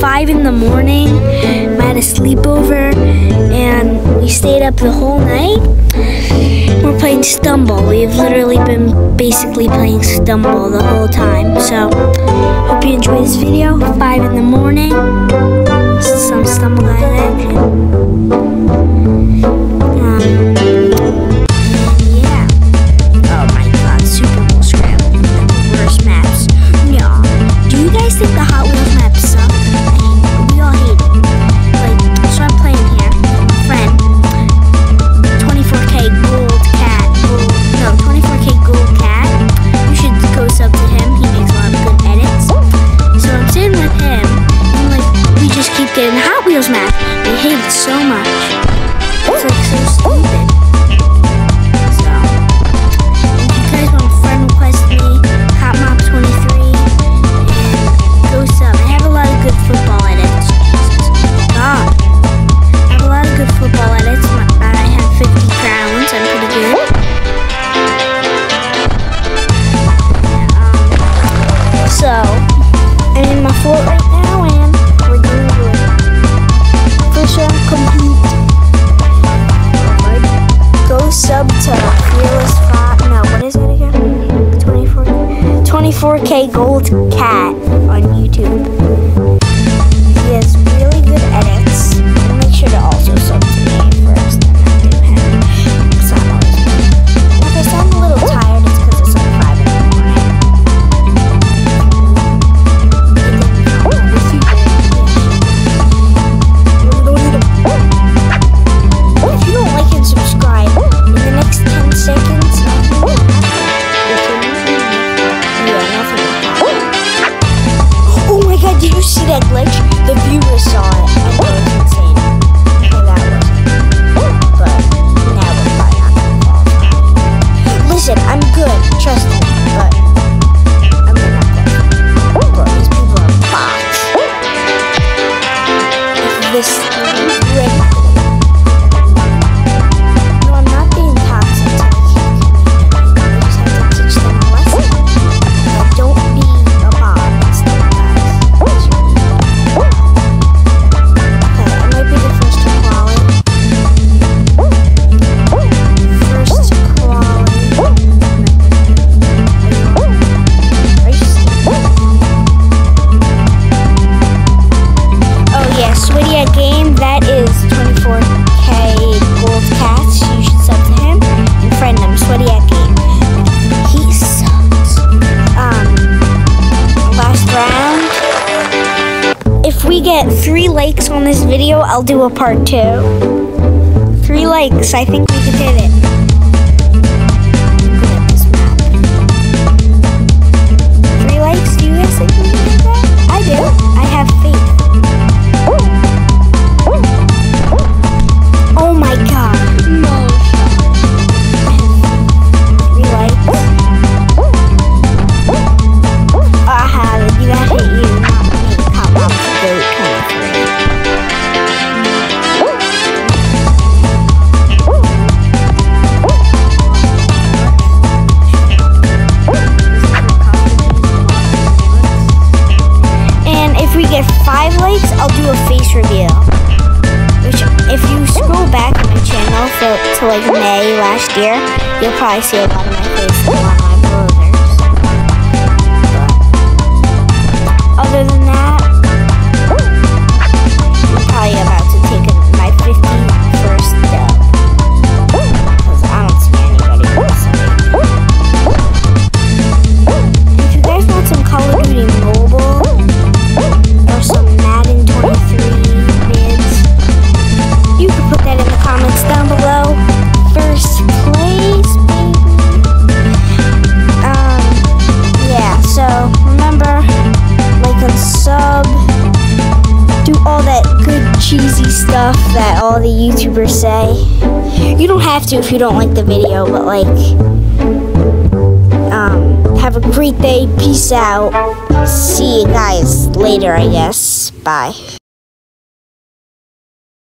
5 in the morning. I had a sleepover and we stayed up the whole night. We're playing Stumble. We've literally been basically playing Stumble the whole time. So, hope you enjoy this video. 5 in the morning. I hate it so much. It's like so stupid. So, if you guys want to friend request me, HotMob23, and. I have a lot of good football edits. God. I have a lot of good football edits. I have 50 crowns. I'm pretty good. Um, so, I'm in my fort 24K Gold Cat on YouTube. Did we get three likes on this video, I'll do a part two. Three likes. I think we hit it. Get five likes, I'll do a face reveal. Which, if you scroll back on my channel for, to like May last year, you'll probably see a lot of my face cheesy stuff that all the YouTubers say. You don't have to if you don't like the video, but like, um, have a great day. Peace out. See you guys later, I guess. Bye.